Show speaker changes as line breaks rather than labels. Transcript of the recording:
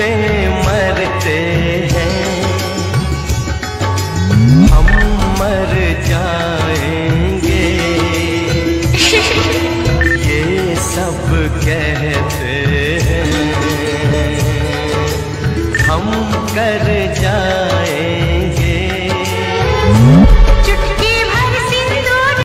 पे मरते हैं। हम मर जाएँगे। ये सब कहते हैं। हम कर जाएँगे